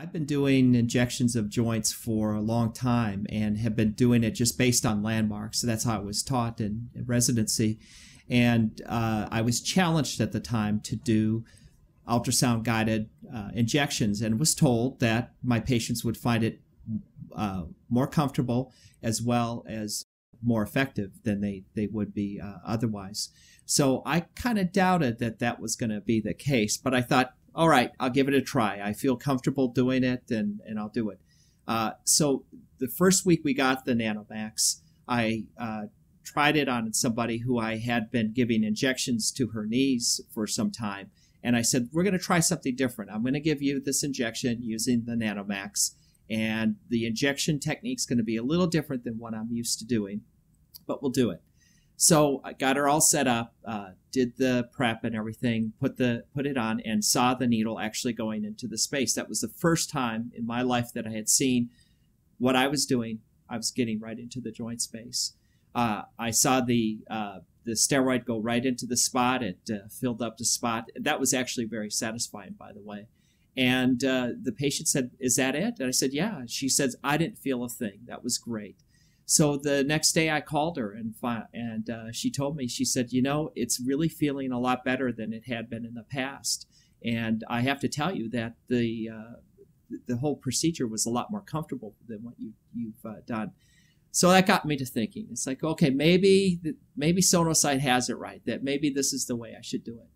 I've been doing injections of joints for a long time and have been doing it just based on landmarks. So that's how I was taught in, in residency. And uh, I was challenged at the time to do ultrasound guided uh, injections and was told that my patients would find it uh, more comfortable as well as more effective than they, they would be uh, otherwise. So I kind of doubted that that was going to be the case, but I thought, all right, I'll give it a try. I feel comfortable doing it and, and I'll do it. Uh, so the first week we got the NanoMaxx, I uh, tried it on somebody who I had been giving injections to her knees for some time. And I said, we're going to try something different. I'm going to give you this injection using the NanoMaxx. And the injection technique's going to be a little different than what I'm used to doing, but we'll do it. So I got her all set up, uh, did the prep and everything, put the put it on, and saw the needle actually going into the space. That was the first time in my life that I had seen what I was doing. I was getting right into the joint space. Uh, I saw the uh, the steroid go right into the spot. It uh, filled up the spot. That was actually very satisfying, by the way. And uh, the patient said, "Is that it?" And I said, "Yeah." She says, "I didn't feel a thing. That was great." So the next day I called her and and uh, she told me she said, you know, it's really feeling a lot better than it had been in the past. And I have to tell you that the uh, the whole procedure was a lot more comfortable than what you you've uh, done. So that got me to thinking. It's like, okay, maybe maybe Sonosite has it right. That maybe this is the way I should do it.